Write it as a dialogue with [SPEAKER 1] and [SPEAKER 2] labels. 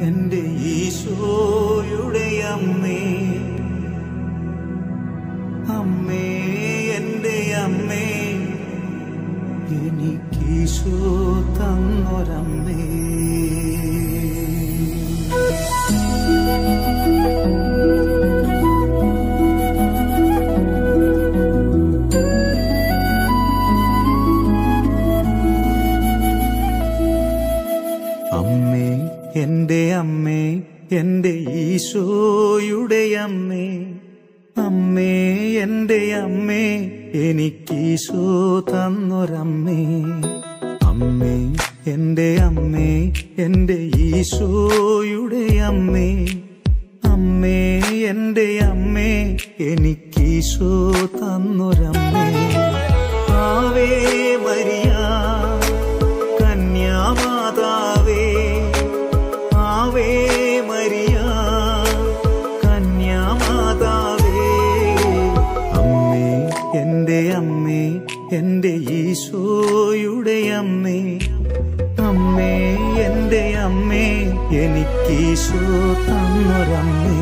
[SPEAKER 1] എന്റെ ഈശോയുടെ അമ്മേ. അമ്മേ എന്റെ അമ്മേ. എനിക്കീശോ തന്നൊരമ്മേ. അമ്മേ എന്റെ അമ്മേ എന്റെ ഈശോയുടെ അമ്മേ. അമ്മേ എന്റെ അമ്മേ എനിക്കീശോ തന്നൊരമ്മേ. അമ്മേ എന്റെ അമ്മേ എന്റെ ഈശോയുടെ അമ്മേ. അമ്മേ എന്റെ അമ്മേ എനിക്കീശോ തന്നൊരമ്മേ. എന്റെ ഈശോയുടെ അമ്മേ അമ്മേ എന്റെ അമ്മേ എനിക്കീശോ തന്നൊരമ്മേ.